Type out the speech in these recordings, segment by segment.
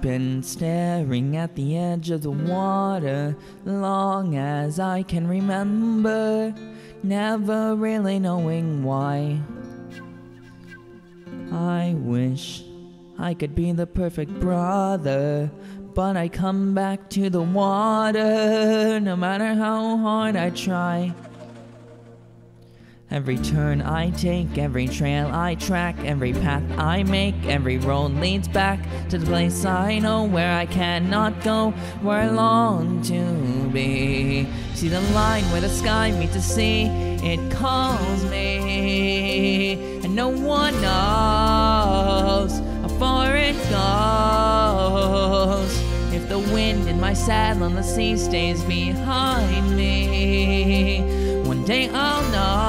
been staring at the edge of the water long as I can remember, never really knowing why. I wish I could be the perfect brother, but I come back to the water no matter how hard I try. Every turn I take, every trail I track, every path I make, every road leads back to the place I know where I cannot go, where I long to be. See the line where the sky meets the sea, it calls me, and no one knows how far it goes. If the wind in my saddle on the sea stays behind me, one day I'll know.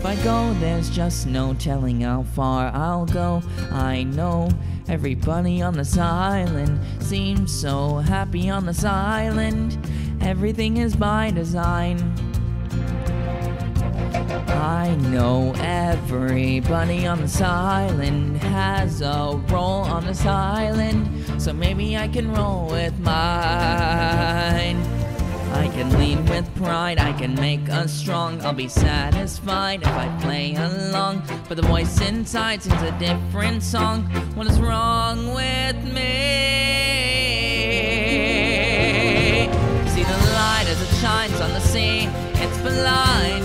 If I go, there's just no telling how far I'll go. I know everybody on this island seems so happy on this island. Everything is by design. I know everybody on this island has a role on this island, so maybe I can roll with mine. Pride, I can make us strong. I'll be satisfied if I play along. But the voice inside sings a different song. What is wrong with me? See the light as it shines on the sea, it's blinding.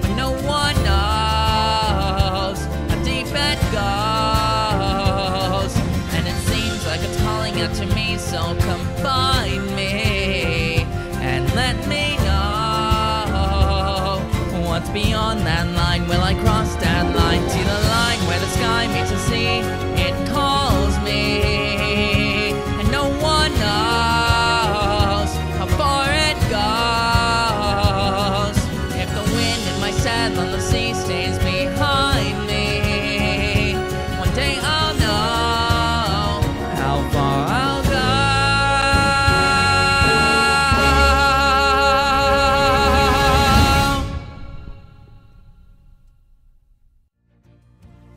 But no one knows how deep it goes. And it seems like it's calling out to me, so come find me let me know what's beyond that line. Will I cross that line to the line where the sky meets the sea? It calls me, and no one knows how far it goes. If the wind in my saddle on the sea stays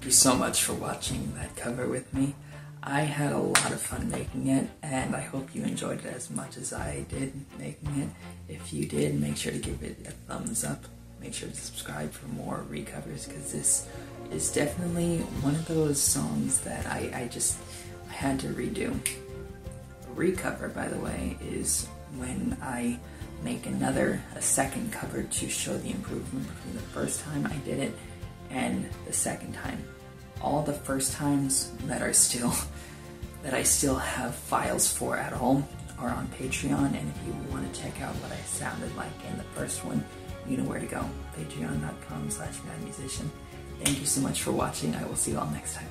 you so much for watching that cover with me. I had a lot of fun making it, and I hope you enjoyed it as much as I did making it. If you did, make sure to give it a thumbs up. Make sure to subscribe for more recovers because this is definitely one of those songs that I, I just I had to redo. A recover, by the way, is when I make another, a second cover to show the improvement between the first time I did it and the second time. All the first times that are still, that I still have files for at all are on Patreon, and if you want to check out what I sounded like in the first one, you know where to go. Patreon.com slash madmusician. Thank you so much for watching. I will see you all next time.